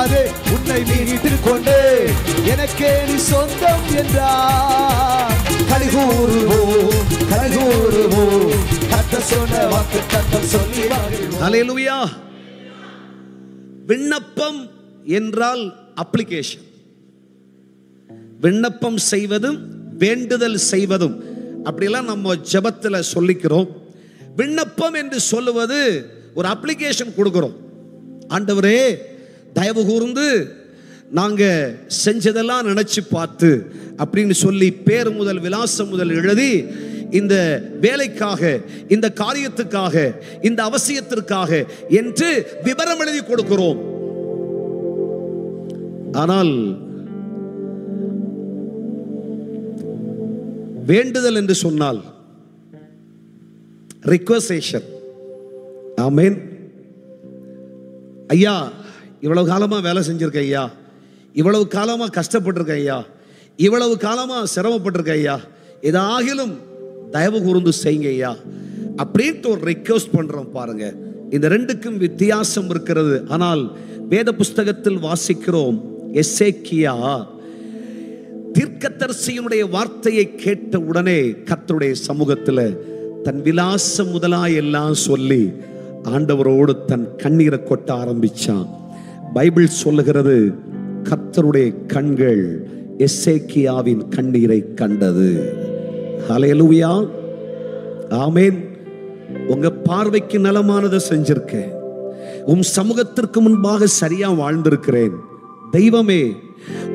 நானே உன்னை மீட்டுக் கொண்டு எனக்கே நீ சொந்தம் என்றார். கலிகூறுவோ கலிகூறுவோ கத்த சொன்ன வாக்கு தத்தம் சொல்லி விண்ணப்பம் என்றால் அப்ளிகேஷன் விண்ணப்பம் செய்வதும் வேண்டுதல் செய்வதும். அப்படிலாம் நம்ம ஜபத்தில் சொல்லிக்கிறோம். விண்ணப்பம் என்று சொல்லுவது ஒரு அப்ளிகேஷன் கொடுக்கிறோம். ஆண்டவரே தயவு கூர்ந்து நாங்க செஞ்சதெல்லாம் நினைச்சு பார்த்து அப்படின்னு சொல்லி பேர் முதல் விலாசம் முதல் எழுதி இந்த வேலைக்காக இந்த காரியத்துக்காக இந்த அவசியத்திற்காக என்று விவரம் எழுதி கொடுக்கிறோம். ஆனால் வேண்டுதல் என்று சொன்னால் ரிக்வசேஷன் ஆமேன் ஐயா இவ்வளவு காலமா வேலை செஞ்சிருக்க ஐயா. இவ்வளவு காலமா கஷ்டப்பட்டிருக்க ஐயா. இவ்வளவு காலமா சிரமப்பட்டிருக்க ஐயா. ஏதாகிலும் தயவு கூர்ந்து செய்யுங்க ஐயா. அப்படின்ட்டு ஒரு ரிக்வஸ்ட் பண்றோம் பாருங்க. இந்த ரெண்டுக்கும் வித்தியாசம் இருக்கிறது. ஆனால் வேத புஸ்தகத்தில் வாசிக்கிறோம் எஸ்ஏக்கியா தீர்க்கதரிசியினுடைய வார்த்தையை கேட்ட உடனே கத்தருடைய சமூகத்தில் தன் விலாசம் முதலாய் எல்லாம் சொல்லி ஆண்டவரோடு தன் கண்ணீரை கொட்ட ஆரம்பிச்சான். பைபிள் சொல்லுகிறது கத்தருடைய கண்கள் எசேக்கியாவின் கண்ணீரை கண்டது. அலையலுவியா ஆமேன். உங்க பார்வைக்கு நலமானதை செஞ்சிருக்கேன். உம் சமூகத்திற்கு முன்பாக சரியா வாழ்ந்திருக்கிறேன். தெய்வமே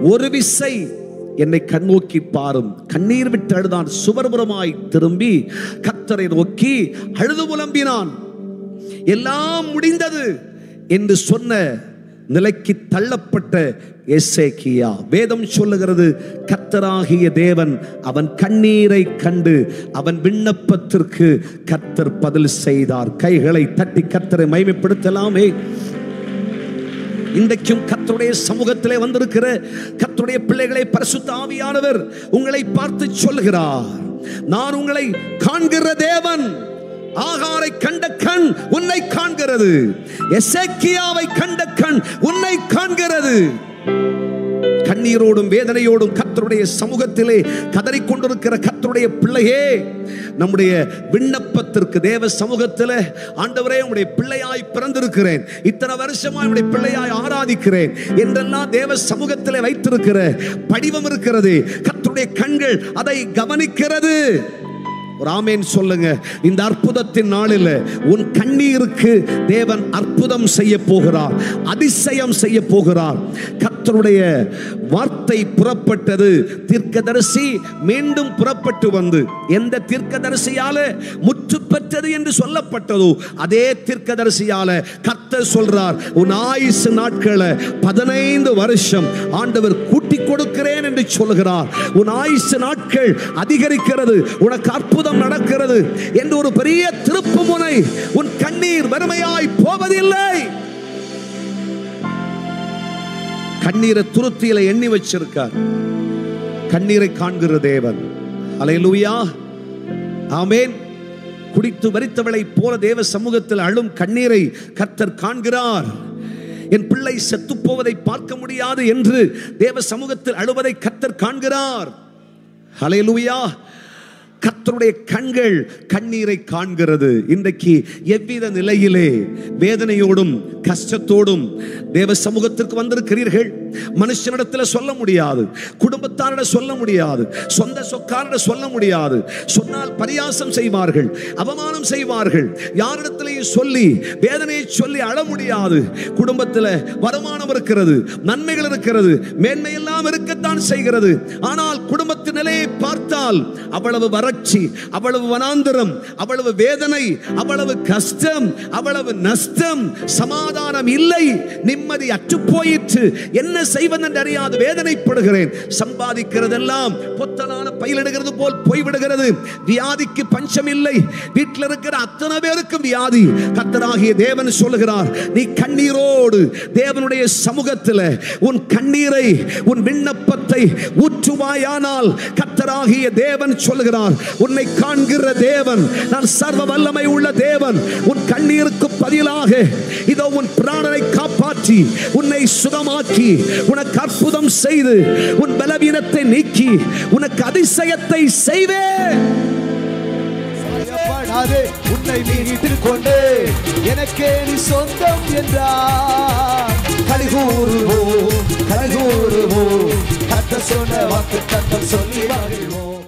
ஒரு விசை என்னை கண்ணோக்கி பாரும். கண்ணீர் விட்டு அழுதான் சுவர்புறமாய் திரும்பி கத்தரை நோக்கி அழுது புலம்பினான். எல்லாம் முடிந்தது என்று சொன்ன நிலைக்கு தள்ளப்பட்ட எசேக்கியா. வேதம் சொல்லுகிறது கத்தராகிய தேவன் அவன் கண்ணீரை கண்டு அவன் விண்ணப்பத்திற்கு கத்தர் பதில் செய்தார். கைகளை தட்டி கத்தரை மைமைப்படுத்தலாமே இன்றைக்கும் கத்தருடைய சமூகத்திலே வந்திருக்கிற கத்தருடைய பிள்ளைகளை பரிசுத்த ஆவியானவர் உங்களை பார்த்து சொல்கிறார். நான் உங்களை காண்கிற தேவன் ஆகாரை கண்ட கண் உன்னை காண்கிறது. எசேக்கியாவை கண்ட கண் உன்னை காண்கிறது. கண்ணீரோடும் வேதனையோடும் கத்தருடைய சமூகத்திலே கதறிக்கொண்டிருக்கிற கத்தருடைய பிள்ளையே நம்முடைய விண்ணப்பத்திற்கு தேவ சமூகத்தில் ஆண்டவரே உங்களுடைய பிள்ளையாய் பிறந்திருக்கிறேன். இத்தனை வருஷமா உங்களுடைய பிள்ளையாய் ஆராதிக்கிறேன். என்றெல்லாம் தேவ சமூகத்தில் வைத்திருக்கிற படிவம் இருக்கிறது. கத்தருடைய கண்கள் அதை கவனிக்கிறது. ஒரு ஆமேன் சொல்லுங்க. இந்த அற்புதத்தின் நாளில் உன் கண்ணீருக்கு தேவன் அற்புதம் செய்ய போகிறார் அதிசயம் செய்ய போகிறார். கத்தருடைய வார்த்தை புறப்பட்டது. தீர்க்கதரிசி மீண்டும் புறப்பட்டு வந்து எந்த தீர்க்கதரிசியால முற்று பெற்றது என்று சொல்லப்பட்டதோ அதே தீர்க்கதரிசியால கர்த்தர் சொல்றார் உன் ஆயுசு நாட்களை பதினைந்து வருஷம் ஆண்டவர் கூட்டி கொடுக்கிறேன் என்று சொல்கிறார் உன் ஆயுசு நாட்கள் அதிகரிக்கிறது உனக்கு அற்புதம் நடக்கிறது என்று ஒரு பெரிய திருப்பு முனை உன் கண்ணீர் வறுமையாய் போவதில்லை. கண்ணீரை துருத்தியில எண்ணி வச்சிருக்கார். கண்ணீரை காண்கிற தேவன். அலையலூயா ஆமேன். குடித்து வரித்தவளை போல தேவ சமூகத்தில் அழும் கண்ணீரை கர்த்தர் காண்கிறார். என் பிள்ளை செத்து போவதை பார்க்க முடியாது என்று தேவ சமூகத்தில் அழுவதை கர்த்தர் காண்கிறார். அலையலூயா கத்தருடைய கண்கள் கண்ணீரை காண்கிறது. இன்றைக்கு எவ்வித நிலையிலே வேதனையோடும் கஷ்டத்தோடும் தேவ சமூகத்திற்கு வந்திருக்கிறீர்கள். மனுஷனிடத்தில் சொல்ல முடியாது. குடும்பத்தாரிட சொல்ல முடியாது. சொந்த சொக்காரிட சொல்ல முடியாது. சொன்னால் பரியாசம் செய்வார்கள் அவமானம் செய்வார்கள். யாரிடத்திலையும் சொல்லி வேதனையை சொல்லி அழ முடியாது. குடும்பத்தில் வருமானம் இருக்கிறது நன்மைகள் இருக்கிறது மேன்மையெல்லாம் இருக்கத்தான் செய்கிறது. ஆனால் குடும்பத்து நிலையை பார்த்தால் அவ்வளவு வறட்சி அவ்வளவு வனாந்திரம் அவ்வளவு வேதனை அவ்வளவு கஷ்டம் அவ்வளவு நஷ்டம் சமாதானம் இல்லை நிம்மதி அற்று போயிற்று என்ன செய்வதென்று அறியாது வேதனைப்படுகிறேன். சம்பாதிக்கிறதெல்லாம் பொத்தலான பயிலிடுகிறது போல் போய்விடுகிறது. வியாதிக்கு பஞ்சம் இல்லை. வீட்டில் இருக்கிற அத்தனை பேருக்கும் வியாதி. கத்தராகிய தேவன் சொல்லுகிறார் நீ கண்ணீரோடு தேவனுடைய சமூகத்தில் உன் கண்ணீரை உன் விண்ணப்பத்தை ஊற்றுவாயானால் கத்தராகிய தேவன் சொல்லுகிறார் உன்னை காண்கிற தேவன் நான் சர்வ வல்லமை உள்ள தேவன். உன் கண்ணீருக்கு பதிலாக இதோ உன் பிராணனை காப்பாற்றி உன்னை சுகமாக்கி உனக்கு அற்புதம் செய்து உன் பலவீனத்தை நீக்கி உனக்கு அதிசயத்தை செய்வேன் உன்னை மீறிட்டு கொண்டு எனக்கே நீ சொந்தம் என்றார். கலிகூறுவோம் கலிகூறுவோம் கத்த சொன்ன வாக்கு கத்த சொல்லி வாழ்வோம்